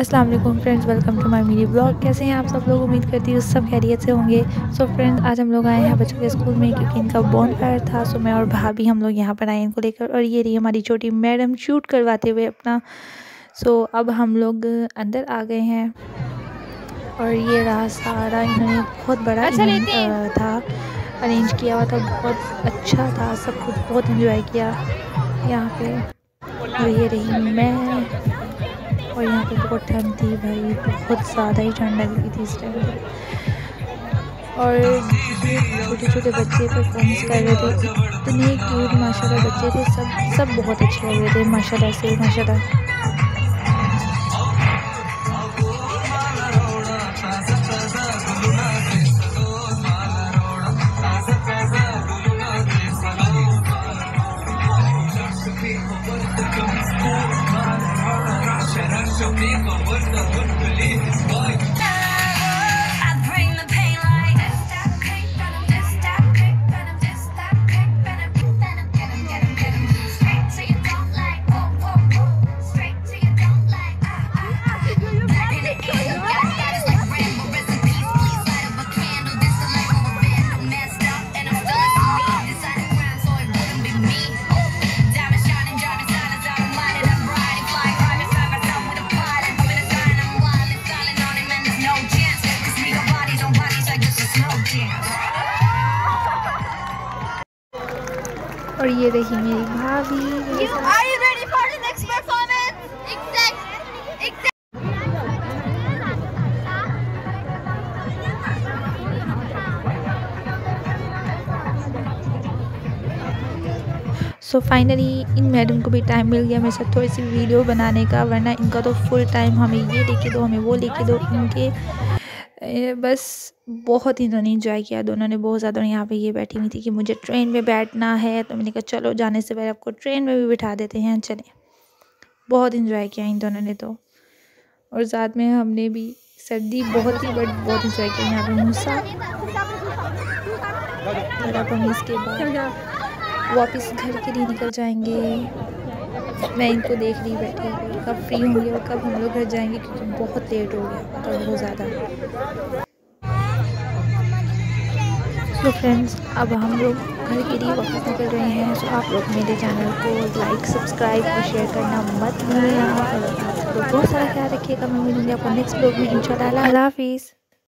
अस्सलाम वालेकुम friends welcome to my media blog. कैसे हैं आप सब लोग? उम्मीद करती हूँ सब खैरियत से होंगे। सो so फ्रेंड्स आज हम लोग आए हैं बच्चों के स्कूल में क्योंकि इनका बॉन फायर था। सो so मैं और भाभी हम लोग यहाँ पर आए इनको लेकर और ये रही हमारी छोटी मैडम शूट करवाते हुए अपना। सो so, अब हम लोग अंदर आ गए हैं और ये रहा सारा इन्होंने बहुत बड़ा अच्छा था अरेंज किया हुआ था। बहुत अच्छा था सब कुछ बहुत इन्जॉय किया यहाँ पे। और ये रही मैं। और यहाँ पे बहुत ठंड थी भाई, बहुत ज़्यादा ही ठंड लग रही थी इस टाइम पर और छोटे छोटे बच्चे परफॉर्मेंस कर रहे थे, इतने क्यूट माशाल्लाह बच्चे थे, सब सब बहुत अच्छे लग रहे थे, माशाल्लाह से, माशाल्लाह। Take a the word to. और ये रही मेरी भाभी। सो so फाइनली इन मैडम को भी टाइम मिल गया मेरे साथ थोड़ी सी वीडियो बनाने का वरना इनका तो फुल टाइम हमें ये लेके दो हमें वो लेके दो इनके बस बहुत ही इन्होंने इंजॉय किया। दोनों ने बहुत ज़्यादा यहाँ पे ये बैठी हुई थी कि मुझे ट्रेन में बैठना है। तो मैंने कहा, चलो, जाने से पहले आपको ट्रेन में भी बिठा देते हैं। चले बहुत इंजॉय किया इन दोनों ने तो। और साथ में हमने भी सर्दी बहुत ही बट बहुत इंजॉय किया। यहाँ पे मूसा। और अब हम इसके बाद वापस घर के लिए निकल जाएँगे। मैं इनको देख रही बैठी कब फ्री होंगे और कब हम लोग घर जाएँगे क्योंकि बहुत लेट हो गया तो बहुत ज़्यादा तो फ्रेंड्स अब हम लोग घर के लिए वापस निकल रहे हैं तो आप लोग मेरे चैनल को लाइक सब्सक्राइब और शेयर करना मत भूलिएगा और तो बहुत सारा ख्याल रखिएगा। मैं मिलूँगी आपको नेक्स्ट ब्लॉग में इन अल्लाह हाफिज़।